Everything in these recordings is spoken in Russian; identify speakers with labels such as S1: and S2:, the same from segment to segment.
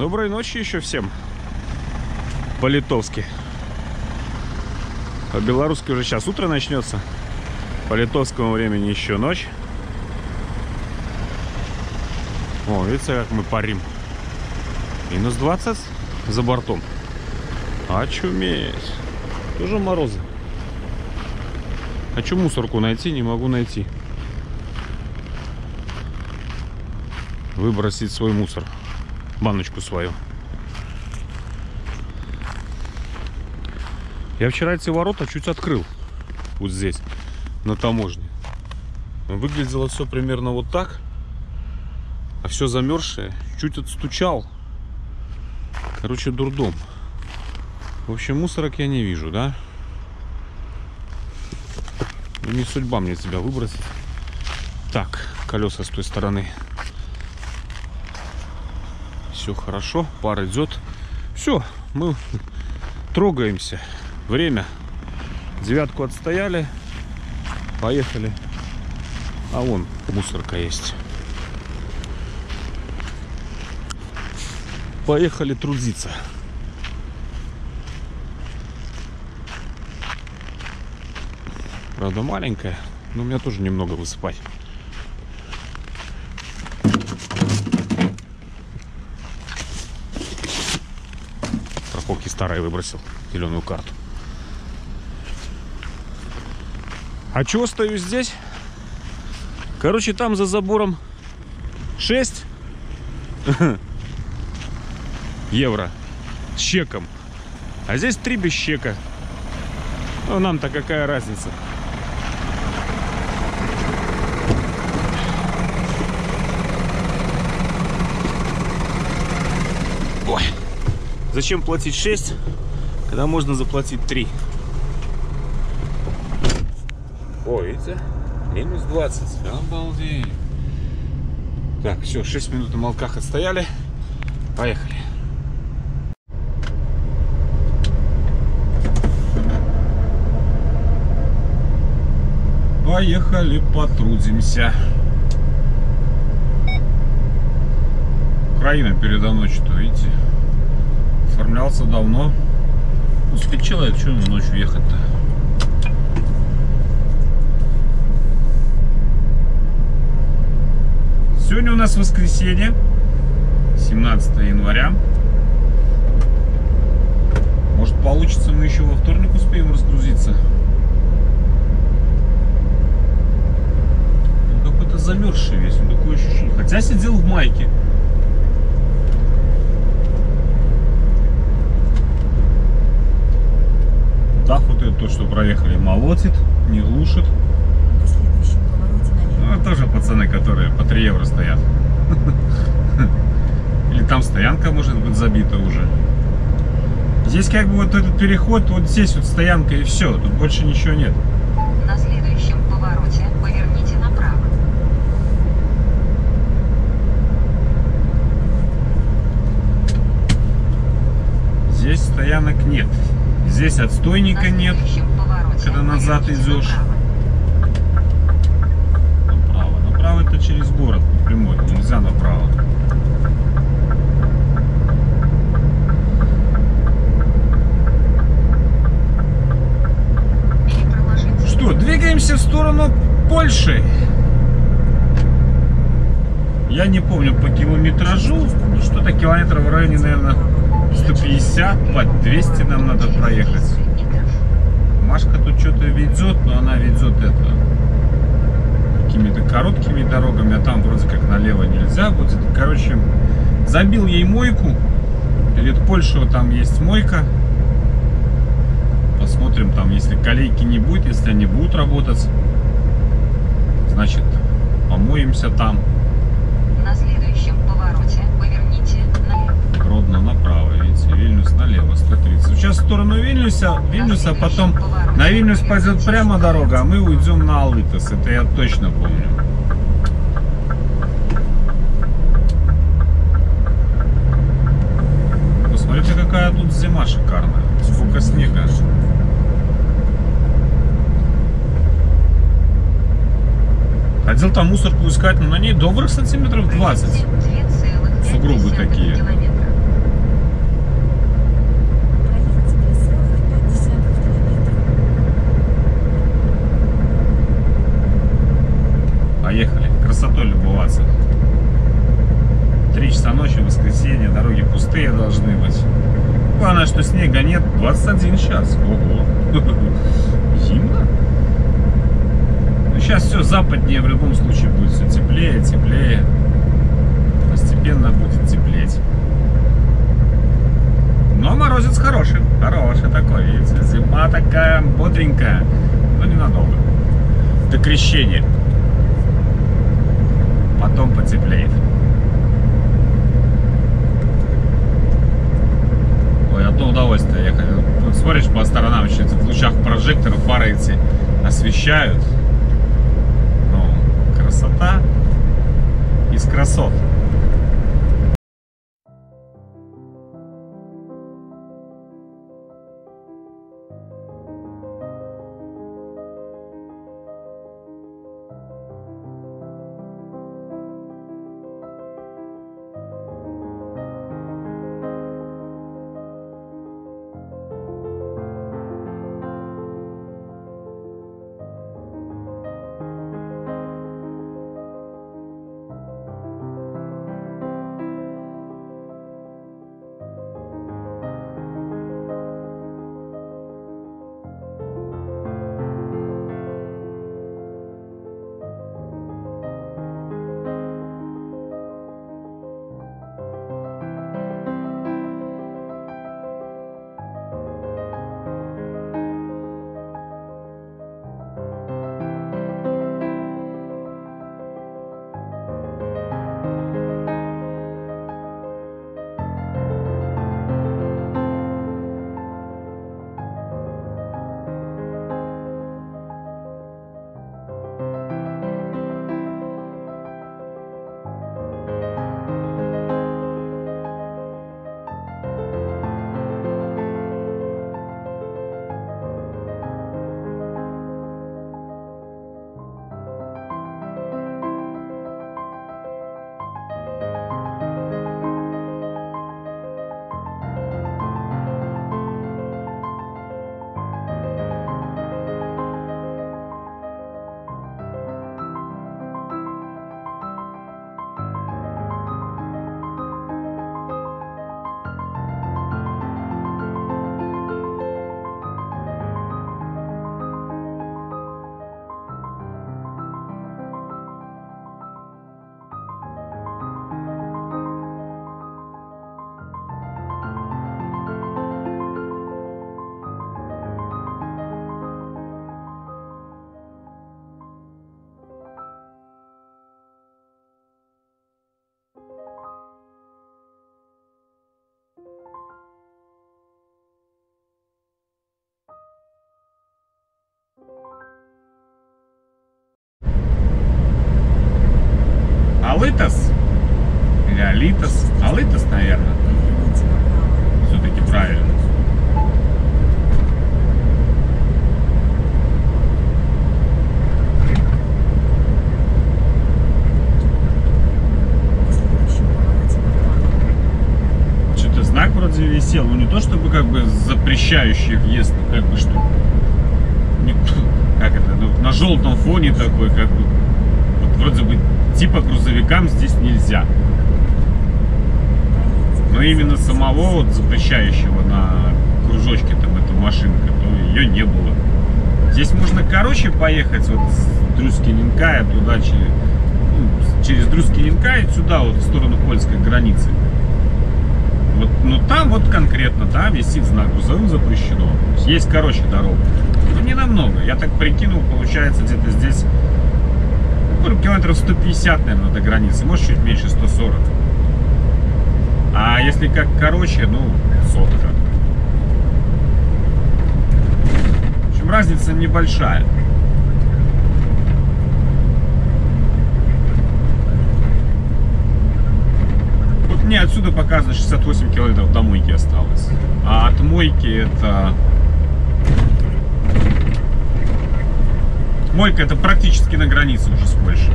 S1: Доброй ночи еще всем. По-литовски. По-белорусски уже сейчас утро начнется. По литовскому времени еще ночь. О, видите, как мы парим. Минус 20 за бортом. Очуметь. Тоже морозы. Хочу мусорку найти, не могу найти. Выбросить свой мусор баночку свою. Я вчера эти ворота чуть открыл. Вот здесь, на таможне. Выглядело все примерно вот так. А все замерзшее. Чуть отстучал. Короче, дурдом. В общем, мусорок я не вижу, да? Не судьба мне тебя выбросить. Так, колеса с той стороны все хорошо, пар идет. Все, мы трогаемся. Время. Девятку отстояли. Поехали. А вон мусорка есть. Поехали трудиться. Правда маленькая, но у меня тоже немного высыпать. страховки старой выбросил зеленую карту. А чего стою здесь? Короче, там за забором 6 евро с чеком. А здесь 3 без чека. Ну, нам-то какая разница? Ой. Зачем платить 6, когда можно заплатить 3? О, видите? Минус 20. Обалдеть. Так, все, 6 минут на молках отстояли. Поехали. Поехали, потрудимся. Украина передо мной что-то, видите? Оформлялся давно. Успеть человек, что ему ночью ехать-то? Сегодня у нас воскресенье, 17 января. Может получится, мы еще во вторник успеем разгрузиться. Он какой-то замерзший весь, он такое ощущение. Хотя сидел в майке. дах вот это, то, что проехали, молотит, не глушит. Ну, тоже пацаны, которые по 3 евро стоят. Или там стоянка может быть забита уже. Здесь как бы вот этот переход, вот здесь вот стоянка и все, тут больше ничего нет.
S2: На следующем повороте поверните направо.
S1: Здесь стоянок нет. Здесь отстойника
S2: На
S1: нет, когда назад идешь.
S2: направо.
S1: Направо. Направо это через город по прямой, нельзя направо.
S2: И проложите
S1: Что, двигаемся в сторону Польши. Я не помню по километражу, ну что-то километров в районе, наверное, 150, под 200 нам надо проехать. Машка тут что-то ведет, но она ведет это какими-то короткими дорогами, а там вроде как налево нельзя будет. Короче, забил ей мойку. Перед Польшей там есть мойка. Посмотрим там, если колейки не будет, если они будут работать, значит, помоемся там. Західна направо від Вільнюс наліво, 130. Сейчас в сторону Вильнюса, Вильнюса, потом на Вильнюс пойдет прямо дорога, а мы уйдем на Алытос, это я точно помню. Посмотрите, какая тут зима шикарная, сколько снега. Ходил там мусорку искать, но на ней добрых сантиметров 20. Сугробы такие. Поехали. Красотой любоваться. Три часа ночи, воскресенье, дороги пустые должны быть. Главное, что снега нет. 21 час. Ого. Зимно. Ну, сейчас все западнее в любом случае будет все теплее, теплее. Постепенно будет теплеть. Но морозец хороший. Хороший такой, видите. Зима такая бодренькая. Но ненадолго. До крещения. Потом потеплеет. Ой, одно удовольствие ехать. Смотришь по сторонам, еще в лучах прожектора фары эти освещают. Ну, красота из красот. Алытос? Или Алитос? Алытос, наверное. Все-таки правильно. Что-то знак вроде висел, ну не то чтобы как бы запрещающий въезд, но как бы что, как это, ну, на желтом фоне такой, как бы, вот вроде бы типа грузовикам здесь нельзя. Но именно самого вот запрещающего на кружочке там эта машинка, то ее не было. Здесь можно короче поехать вот с Дрюскиненкая туда через, ну, через Дрюскиненкая сюда вот в сторону польской границы. Вот, ну там вот конкретно, там висит знак грузовым запрещено. Есть короче дорога. Но не намного. Я так прикинул, получается где-то здесь ну, километров 150, наверное, до границы. Может чуть меньше 140. А если как короче, ну, сотка. В общем, разница небольшая. Вот мне отсюда показано 68 километров до мойки осталось. А от мойки это... Мойка это практически на границе уже с Польшей.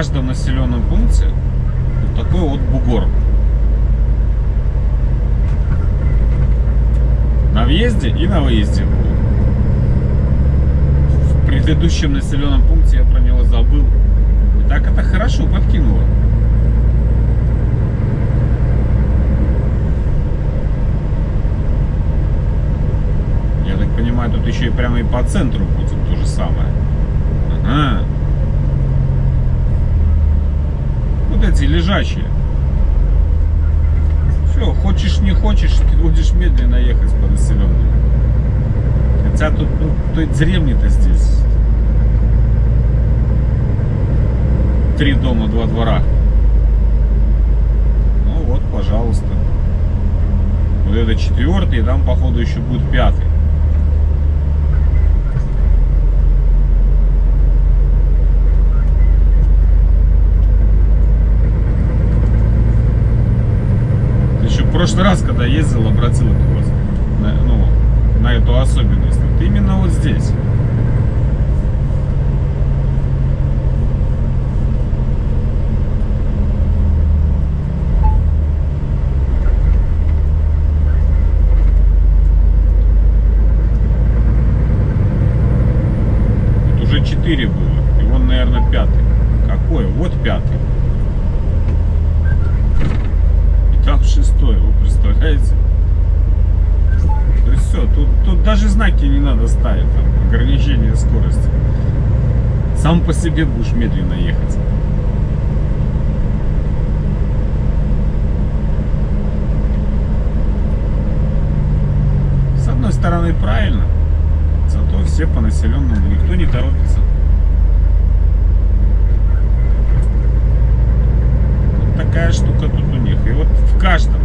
S1: Каждом населенном пункте вот такой вот бугор. На въезде и на выезде. В предыдущем населенном пункте я про него забыл. И так это хорошо подкинуло. Я так понимаю, тут еще и прямо и по центру будет то же самое. Ага. Вот эти лежачие. Все, хочешь не хочешь, ты будешь медленно ехать по населенному. Хотя тут, ну, той деревни-то здесь. Три дома, два двора. Ну вот, пожалуйста. Вот это четвертый, и там, походу, еще будет пятый. Еще в прошлый раз, когда ездил, обратил вот, на, ну, на эту особенность. Вот именно вот здесь. Тут уже четыре было. И вон, наверное, пятый. Какой? Вот пятый. И там шестой, вы представляете? То есть все, тут, тут даже знаки не надо ставить, там, скорости. Сам по себе будешь медленно ехать. С одной стороны правильно, зато все по населенному, никто не торопится. Вот такая штука тут у них. И вот в каждом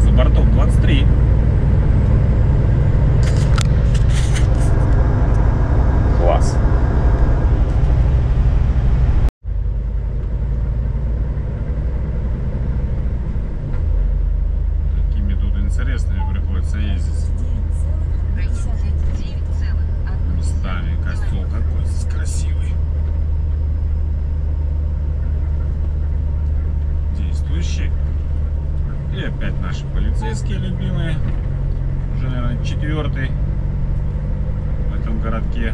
S1: за бортом 23. нравится ездить.
S3: 9,1.
S2: Проедьте 9,1
S1: Местами костел какой здесь красивый. Действующий. И опять наши полицейские любимые. Уже, наверное, четвертый в этом городке.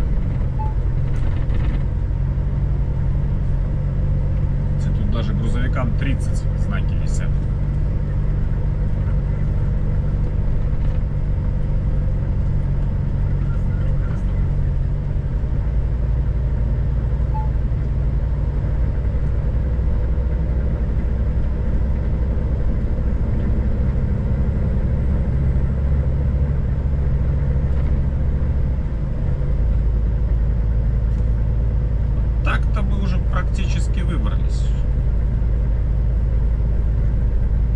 S1: Кстати, Тут даже грузовикам 30 знаки висят. Так-то мы уже практически выбрались.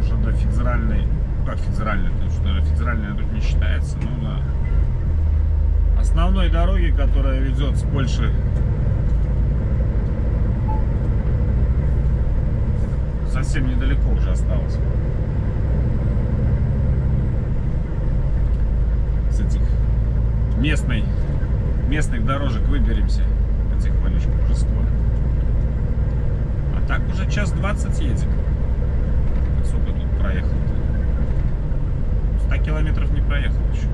S1: Уже до федеральной... Как федеральной? Потому что, наверное, федеральная тут не считается, ну да. Основной дороги, которая ведет с Польши совсем недалеко уже осталось. С этих местной, местных дорожек выберемся потихонечку уже скоро. А так уже час двадцать едем. Сколько тут проехал-то? 100 километров не проехал еще.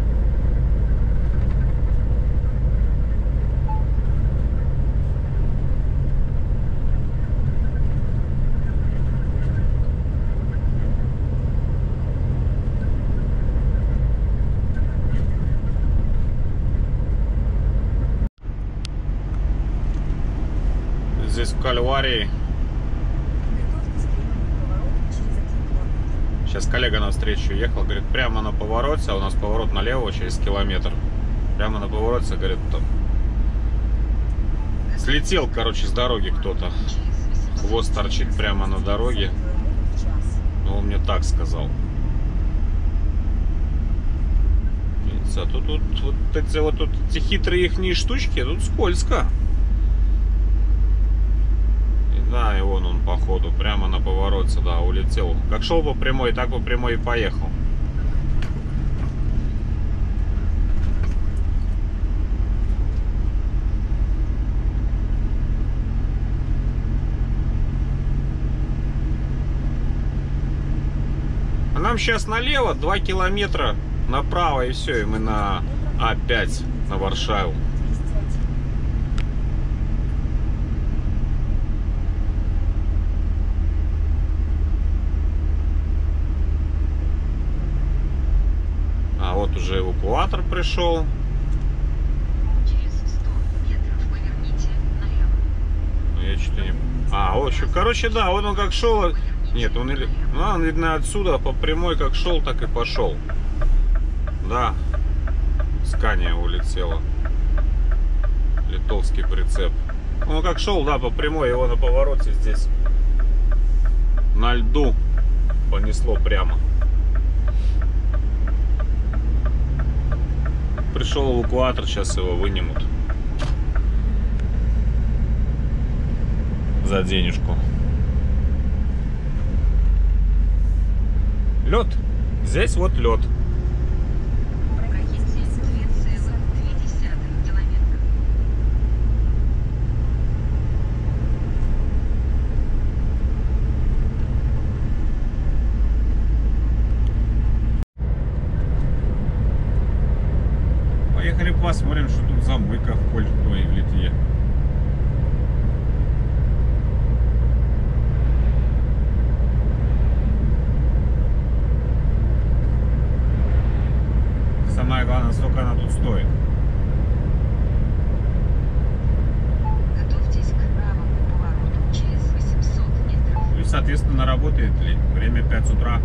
S1: Здесь в Кальварии.
S3: Готовьтесь к прямому повороту через 1 километр.
S1: Сейчас коллега навстречу ехал, говорит, прямо на повороте, а у нас поворот налево через километр. Прямо на повороте, говорит, там слетел, короче, с дороги кто-то. Хвост торчит прямо на дороге.
S3: час.
S1: Ну, он мне так сказал. А тут, тут вот эти вот тут эти хитрые их штучки, тут скользко. Да, и вон он походу прямо на повороте, да, улетел. Как шел по прямой, так по прямой и поехал. А нам сейчас налево 2 километра направо и все, и мы на А5 на Варшаву. Уже эвакуатор пришел.
S2: Через 100 метров поверните налево.
S1: Ну, я что-то не... А, в общем, короче, да, вот он как шел. Нет, он или... Ну, он, видно, отсюда по прямой как шел, так и пошел. Да. Скания улетела. Литовский прицеп. Он как шел, да, по прямой, его на повороте здесь на льду понесло прямо. Пришел эвакуатор, сейчас его вынимут. За денежку. Лед. Здесь вот лед.
S2: Проедьте 2,2 километра.
S1: Поехали посмотрим, что тут за мойка в Польше, ой, в Литве. Самое главное, сколько она тут стоит.
S2: Готовьтесь к правому повороту через 800 метров.
S1: Ну и, соответственно, работает ли. Время 5 утра.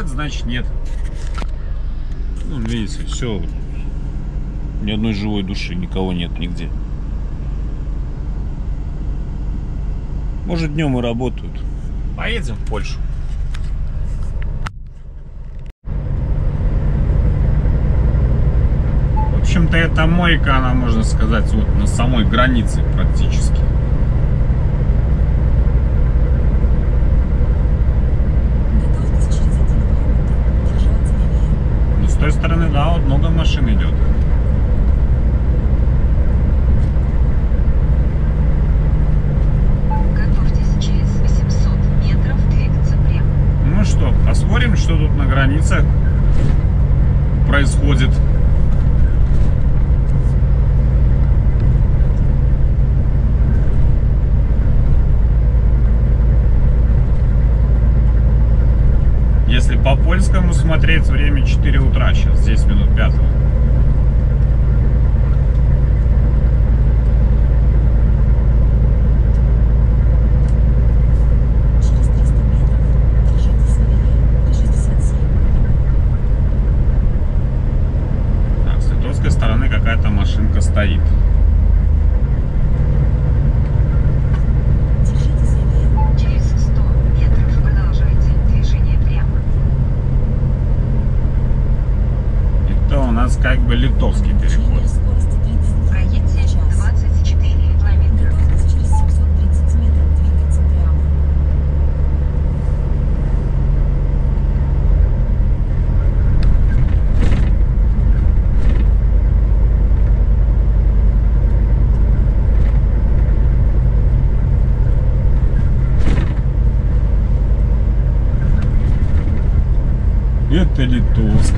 S1: Нет, значит нет. Ну, видите, все. Ни одной живой души, никого нет нигде. Может, днем и работают. Поедем в Польшу. В общем-то, эта мойка, она, можно сказать, вот на самой границе практически.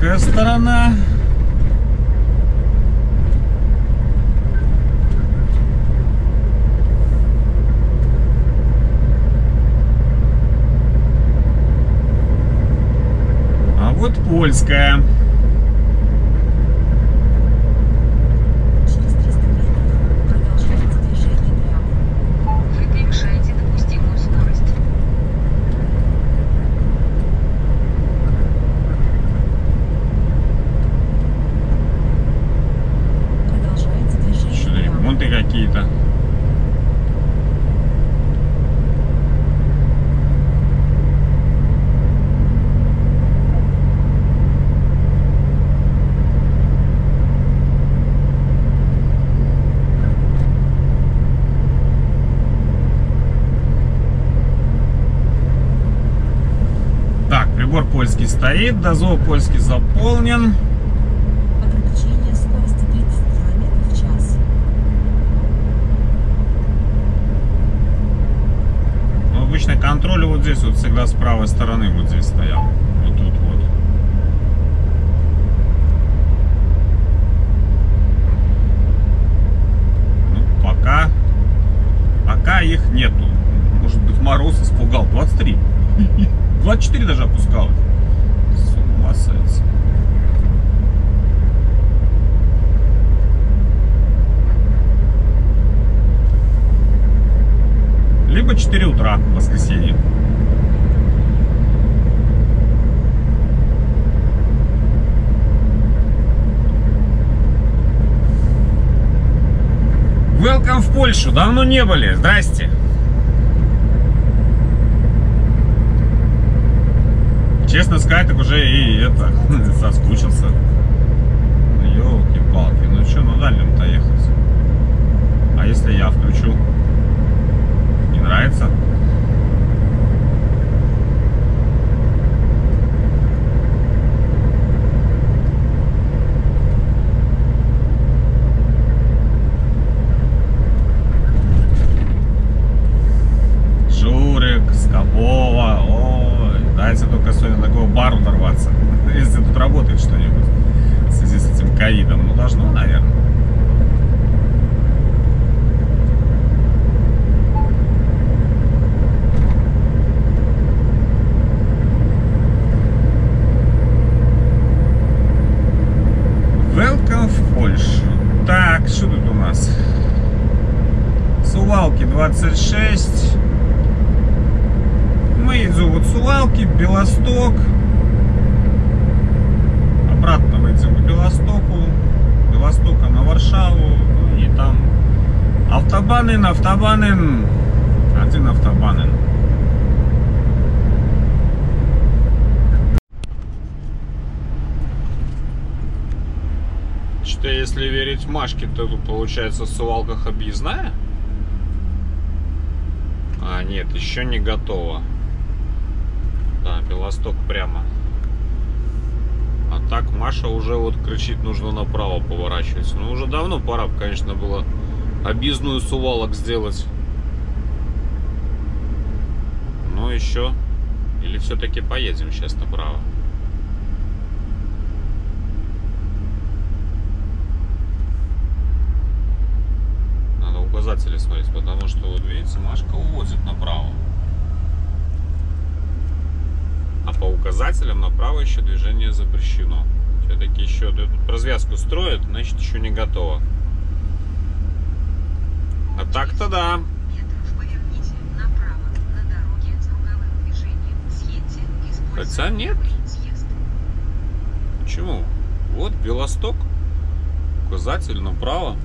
S1: Литовская сторона. А вот польская.
S3: Через 300 метров продолжайте движение прямо.
S2: Вы превышаете допустимую скорость.
S3: Продолжайте движение
S1: Что-то
S3: прямо.
S1: ремонты какие-то. Так, прибор стоит, дозор польский заполнен.
S3: Ограничение скорости 30 км в час.
S1: Ну, обычно контроль вот здесь вот всегда с правой стороны вот здесь стоял. Вот тут вот. Ну, пока... Пока их нету. Может быть, мороз испугал. 23. 24 даже опускалось. Либо 4 утра в воскресенье. Welcome в Польшу. Давно не были. Здрасте. Честно сказать, так уже и это соскучился. Елки-палки. Ну что, на дальнем-то ехать? А если я включу? Нравится? Журик, Скобова, ой, дайте только сегодня до такого бару дорваться. Если тут работает что-нибудь в связи с этим ковидом. Ну, должно, наверное. Welcome в Польшу. Так, что тут у нас? Сувалки 26. Мы идем вот Сувалки, Белосток. Обратно выйдем к Белостоку. Белостока на Варшаву. ну И там автобанин, автобанин. Один автобанин. Что если верить Машке, то тут получается Сувалках объездная? А, нет, еще не готово. Да, Белосток прямо. А так Маша уже вот кричит, нужно направо поворачивать. Ну, уже давно пора, конечно, было объездную Сувалок сделать. Но еще... Или все-таки поедем сейчас направо? Надо указатели смотреть, потому что, вот видите, Машка уводит направо. А по указателям направо еще движение запрещено. Все-таки еще тут развязку строят, значит еще не готово. А так-то да. Хотя нет. Почему? Вот Белосток. Указатель направо.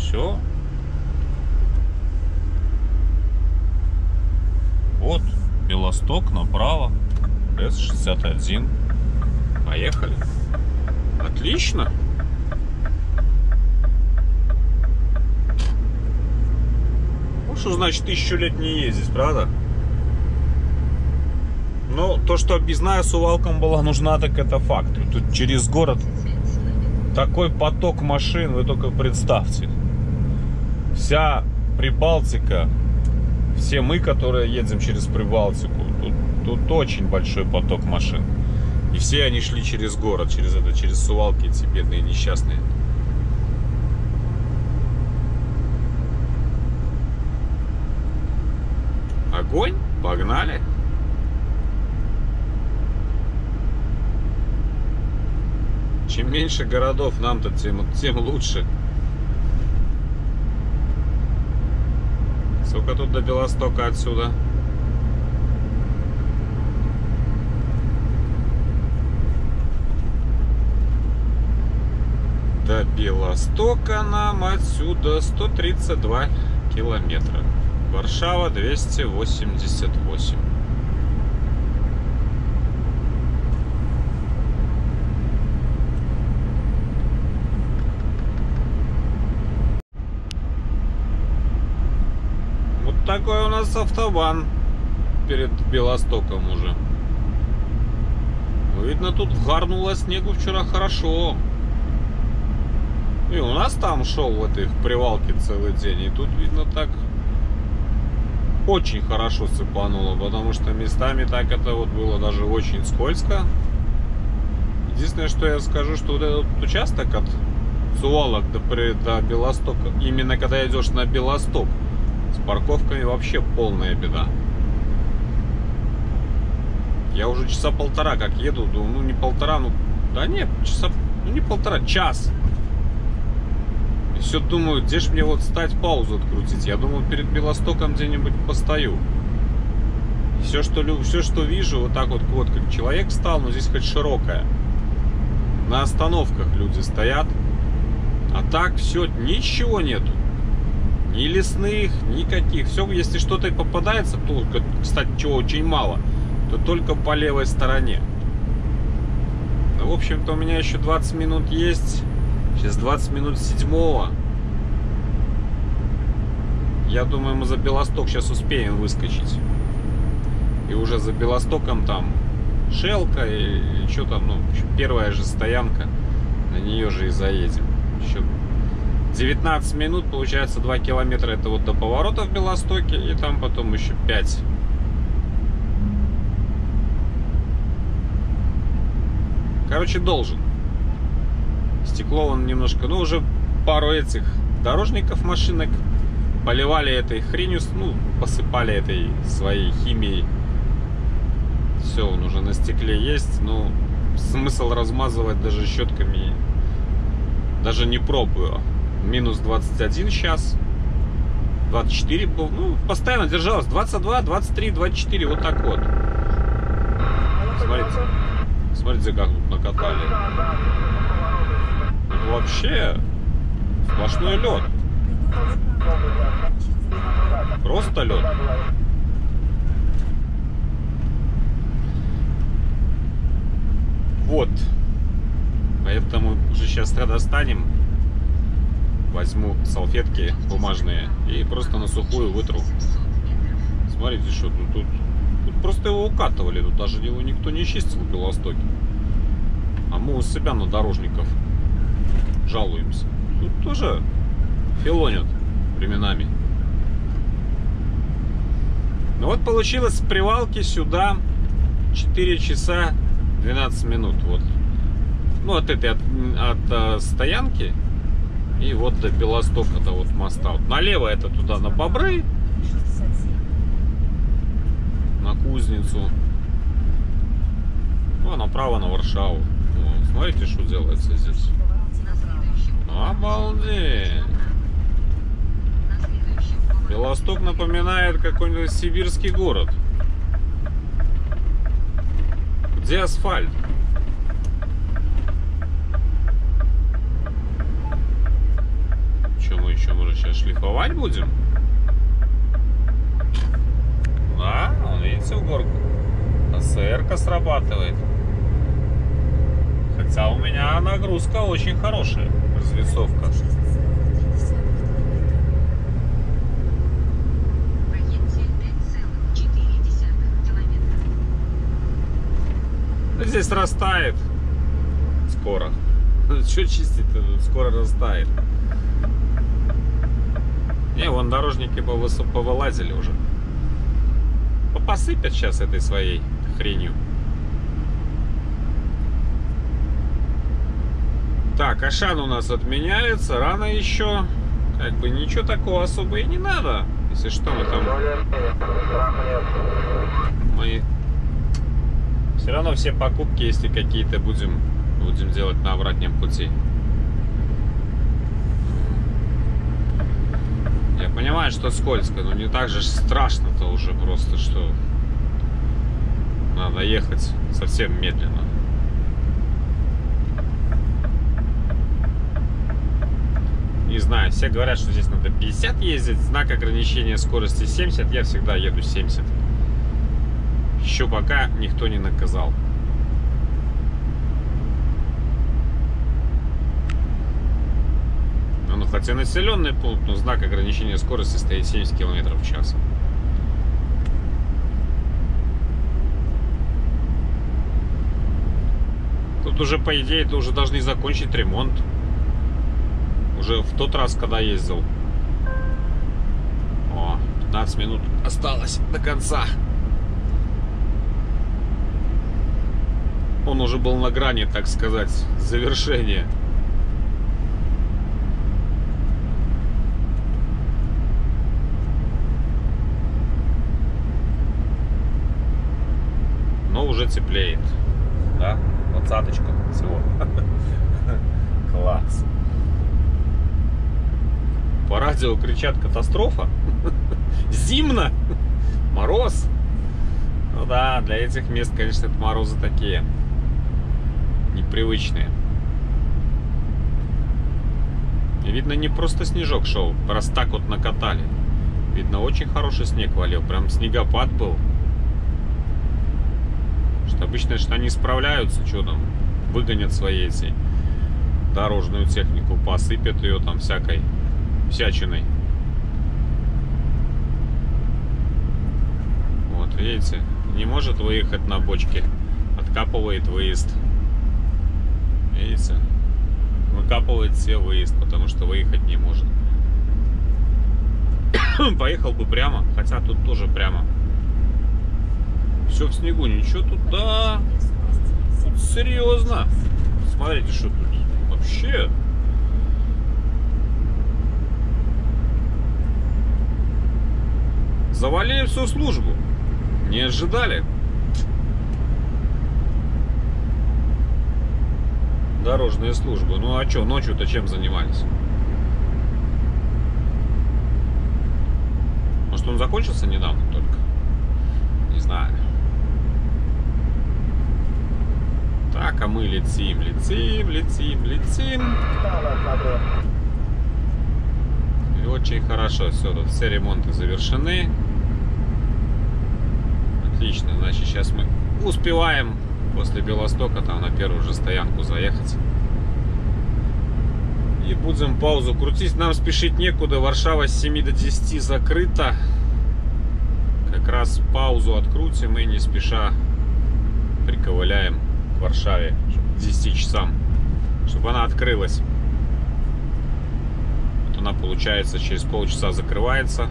S1: Все. Вот Белосток направо. С-61. Поехали. Отлично. Ну, что значит тысячу лет не ездить, правда? Ну, то, что объездная Сувалкам была нужна, так это факт. Тут через город такой поток машин, вы только представьте. Вся Прибалтика, все мы, которые едем через Прибалтику, тут, тут очень большой поток машин. И все они шли через город, через это, через Сувалки, эти бедные несчастные. Огонь? Погнали! Чем меньше городов нам-то, тем, тем лучше. Сколько тут до Белостока отсюда? До Белостока нам отсюда 132 километра. Варшава 288. Вот такой у нас автобан перед Белостоком уже. Видно, тут вгарнуло снегу вчера хорошо. И у нас там шел в этой в привалке целый день. И тут, видно, так очень хорошо сыпануло, потому что местами так это вот было даже очень скользко. Единственное, что я скажу, что вот этот участок от Сувалок до, до Белостока, именно когда идешь на Белосток, с парковками вообще полная беда. Я уже часа полтора как еду, думаю, ну не полтора, ну да нет, часа, ну не полтора, час. И все думаю, где ж мне вот стать паузу открутить? Я думаю, перед Белостоком где-нибудь постою. Все, что, все, что вижу, вот так вот, вот как человек стал, но здесь хоть широкая. На остановках люди стоят. А так все, ничего нету. Ни лесных, никаких. Все, если что-то и попадается, то, кстати, чего очень мало, то только по левой стороне. Ну, в общем-то, у меня еще 20 минут есть. Сейчас 20 минут седьмого. Я думаю, мы за Белосток сейчас успеем выскочить. И уже за Белостоком там Шелка и, что там, ну, первая же стоянка. На нее же и заедем. Еще 19 минут, получается 2 километра это вот до поворота в Белостоке. И там потом еще 5. Короче, должен. Стекло он немножко, ну, уже пару этих дорожников машинок поливали этой хренью, ну, посыпали этой своей химией. Все, он уже на стекле есть, ну, смысл размазывать даже щетками даже не пробую. Минус 21 сейчас. 24 был, ну, постоянно держалась. 22, 23, 24, вот так вот. Смотрите. Смотрите, как тут накатали. Тут вообще сплошной лед. Просто лед. Вот. Поэтому уже сейчас достанем. Возьму салфетки бумажные и просто на сухую вытру. Смотрите, что тут, тут, тут просто его укатывали. Тут даже его никто не чистил в Белостоке. А мы у себя на дорожников жалуемся. Тут тоже филонят временами. Ну вот получилось с привалки сюда 4 часа 12 минут. Вот. Ну, от этой, от, от э, стоянки и вот до Белостока, до вот моста. Вот налево это туда на Бобры,
S3: 67.
S1: на Кузницу. Ну, а направо на Варшаву. Вот. Смотрите, что делается здесь. Обалдеть! Белосток напоминает какой-нибудь сибирский город. Где асфальт? Что может, сейчас шлифовать будем? Да, вон, видите, в горку. АСР-ка срабатывает. Хотя у меня нагрузка очень хорошая, развесовка.
S3: 6,3
S2: проедьте 5,4 километра.
S1: Здесь растает скоро. Что чистить-то? Тут Скоро растает. Не, вон дорожники повыс- повылазили уже. Посыпят сейчас этой своей хренью. Так, Ашан у нас отменяется. Рано еще. Как бы ничего такого особо и не надо. Если что, мы там... Мы все равно все покупки, если какие-то будем, будем делать на обратном пути. Я понимаю, что скользко, но не так же страшно-то уже просто, что надо ехать совсем медленно. Не знаю, все говорят, что здесь надо 50 ездить, знак ограничения скорости 70, я всегда еду 70. Еще пока никто не наказал. Ну, хотя населенный пункт, но знак ограничения скорости стоит 70 км в час. Тут уже, по идее, это уже должны закончить ремонт. Уже в тот раз, когда ездил. О, 15 минут осталось до конца. Он уже был на грани, так сказать, завершения. Уже теплеет. Да? Двадцаточка всего. Класс. По радио кричат катастрофа. Зимно. Мороз. Ну да, для этих мест, конечно, это морозы такие непривычные. И видно, не просто снежок шел, раз так вот накатали. Видно, очень хороший снег валил, прям снегопад был. Обычно, что они справляются, что там, выгонят свои эти дорожную технику, посыпят ее там всякой всячиной. Вот, видите, не может выехать на бочке, откапывает выезд. Видите, выкапывает все выезд, потому что выехать не может. Поехал бы прямо, хотя тут тоже прямо. Все в снегу, ничего тут, да, тут серьезно. Смотрите, что тут вообще. Завалили всю службу. Не ожидали. Дорожные службы. Ну а что, ночью-то чем занимались? Может он закончился недавно только? Не знаю. Так, а мы летим, летим, летим, летим. И очень хорошо. Все, тут все ремонты завершены. Отлично, значит, сейчас мы успеваем после Белостока там на первую же стоянку заехать. И будем паузу крутить. Нам спешить некуда. Варшава с 7 до 10 закрыта. Как раз паузу открутим и не спеша приковыляем Варшаве к 10 часам, чтобы она открылась. Вот она, получается, через полчаса закрывается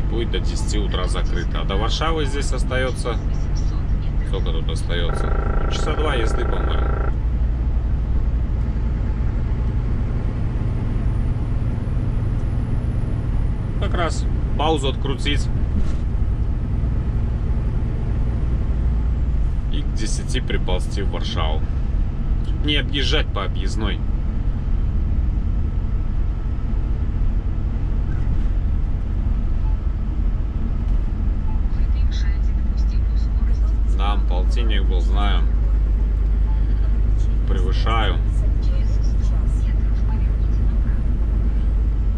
S1: и будет до 10 утра закрыта. А до Варшавы здесь остается... Сколько тут остается? Часа два езды, по-моему. Как раз паузу открутить. И к 10 приползти в Варшаву. Не объезжать по объездной. Нам полтинник был, знаю. Превышаю.
S2: Через 100 метров поверните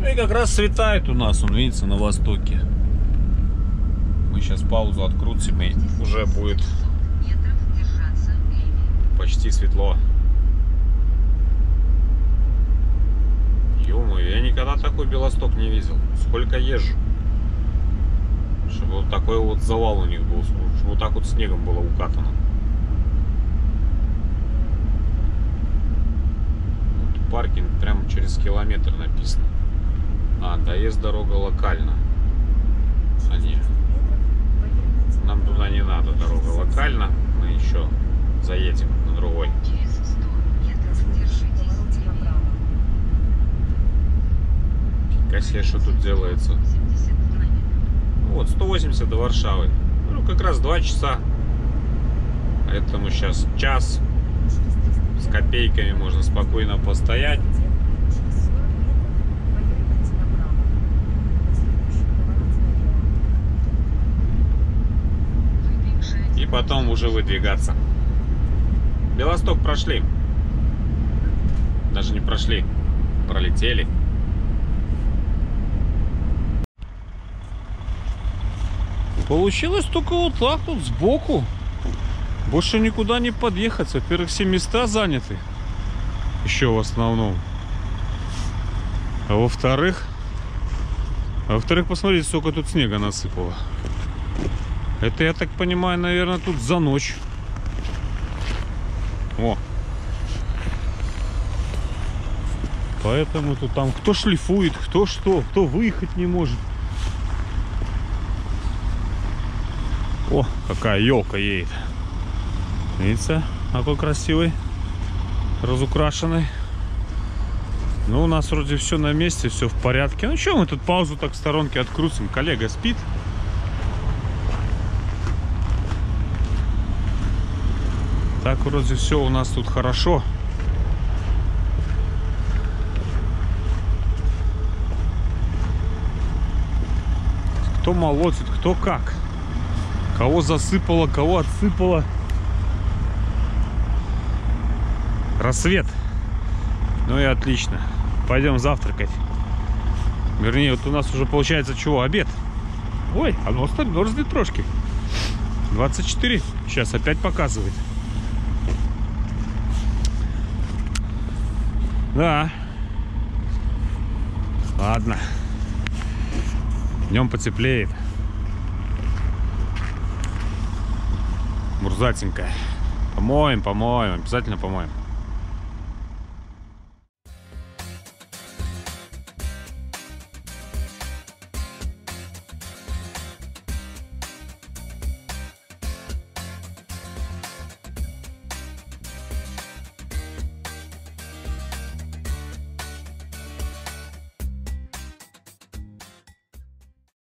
S2: направо.
S1: И как раз светает у нас, он видится на востоке. Мы сейчас паузу открутим и уже будет почти светло. ё я никогда такой Белосток не видел. Сколько езжу. Чтобы вот такой вот завал у них был, чтобы вот так вот снегом было укатано. Вот паркинг прямо через километр написано. А, доезд дорога локально. А не, нам туда не надо, дорога локально. Мы еще заедем на другой.
S2: Через 100 метров держитесь левее.
S1: Фига себе, что тут делается.
S2: 70 километров.
S1: Вот, 180 до Варшавы. Ну, как раз 2 часа. Поэтому сейчас час с копейками можно спокойно постоять. И потом уже выдвигаться. Белосток прошли. Даже не прошли. Пролетели. Получилось только вот так вот сбоку. Больше никуда не подъехать. Во-первых, все места заняты. Еще в основном. А во-вторых... А во-вторых, посмотрите, сколько тут снега насыпало. Это, я так понимаю, наверное, тут за ночь. О. Поэтому тут там кто шлифует, кто что, кто выехать не может. О, какая елка едет. Видите, какой красивый, разукрашенный. Ну, у нас вроде все на месте, все в порядке. Ну, что мы тут паузу так в сторонке открутим? Коллега спит. Так вроде все у нас тут хорошо. Кто молотит, кто как. Кого засыпало, кого отсыпало. Рассвет. Ну и отлично. Пойдем завтракать. Вернее, вот у нас уже получается чего? Обед. Ой, а нос так мерзнет трошки. 24. Сейчас опять показывает. Да. Ладно. Днем потеплеет. Мурзатенькая. Помоем, помоем, обязательно помоем.